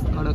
dollars out of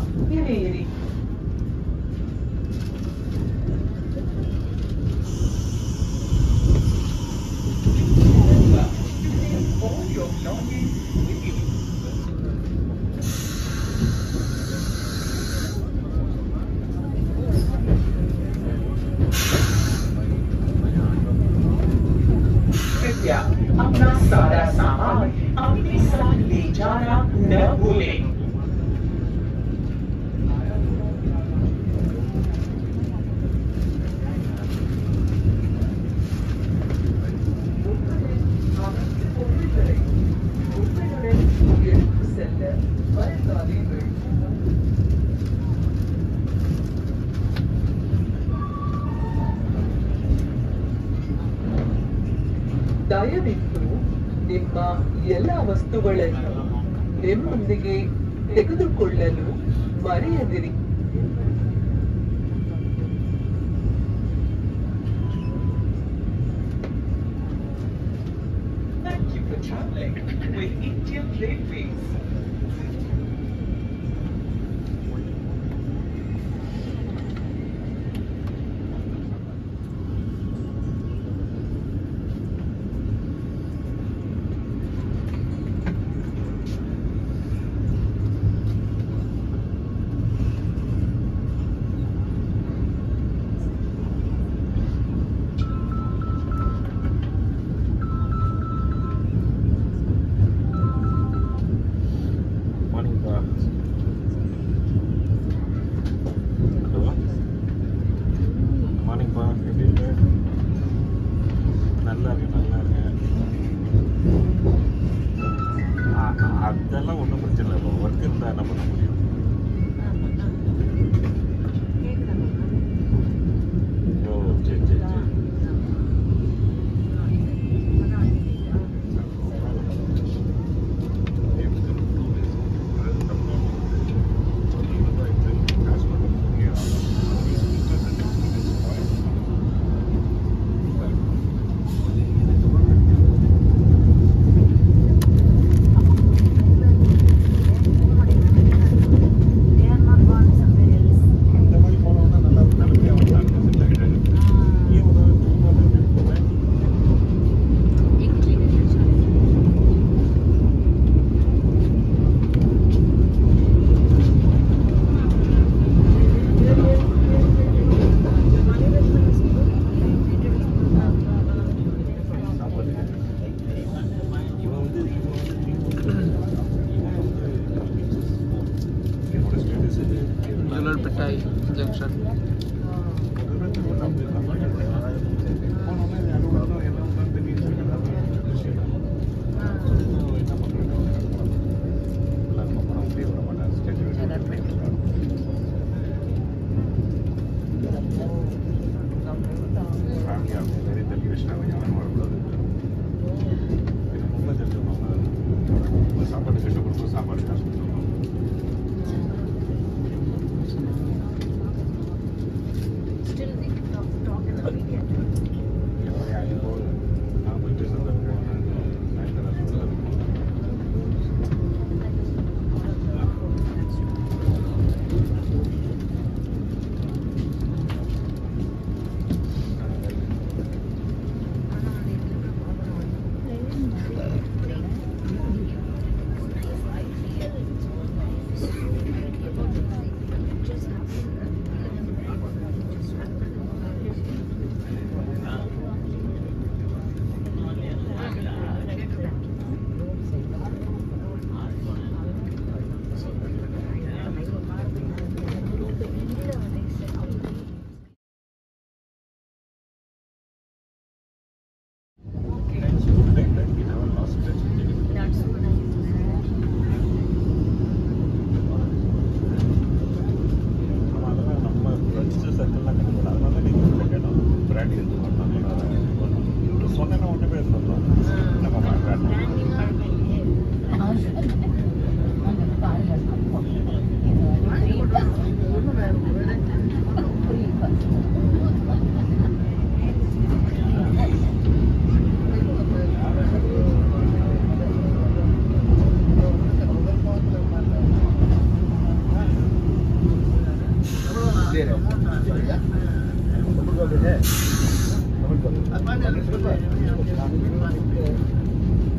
Ecco, mi vedi. All ಭಯವಿದ್ದು ನಿಮ್ಮ ಎಲ್ಲ ವಸ್ತುಗಳನ್ನು ನಿಮ್ಮೊಂದಿಗೆ ತೆಗೆದುಕೊಳ್ಳಲು ಮರೆಯದಿರಿ.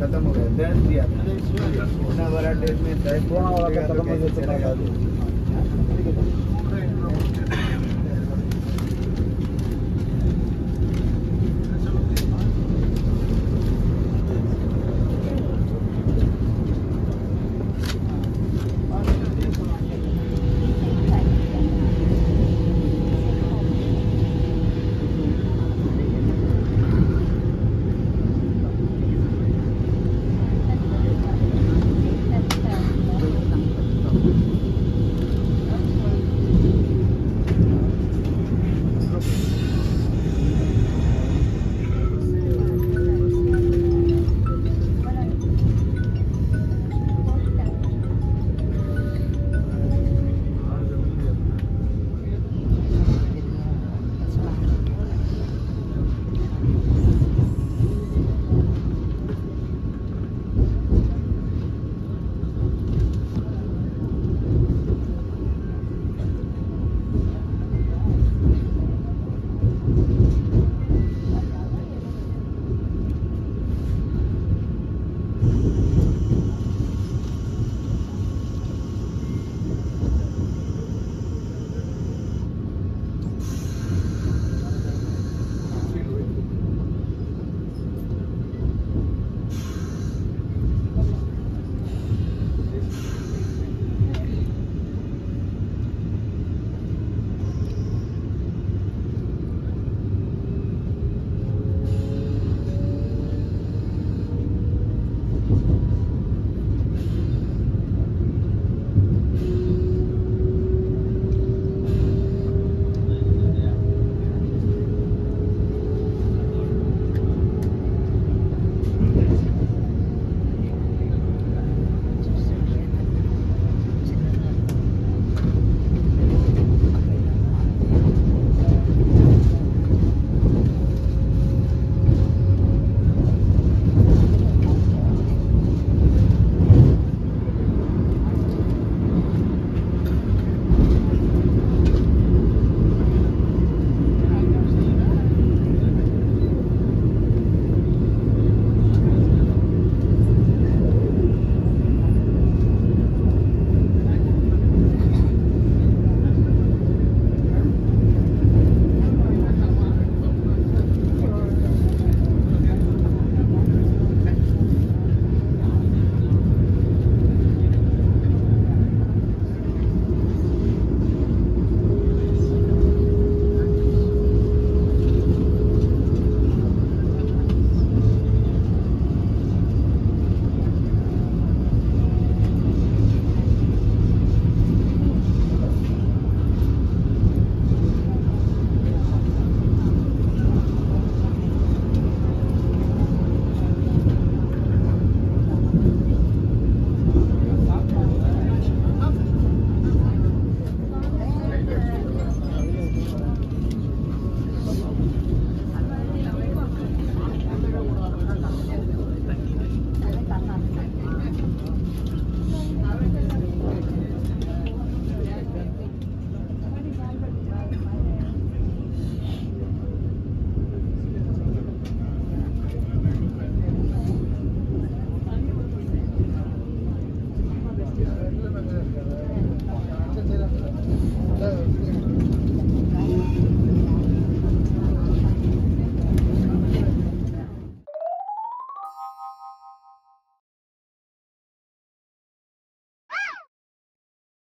खत्म हो गया डेट दिया ना बड़ा डेट में चाहे कौन होगा खत्म हो गया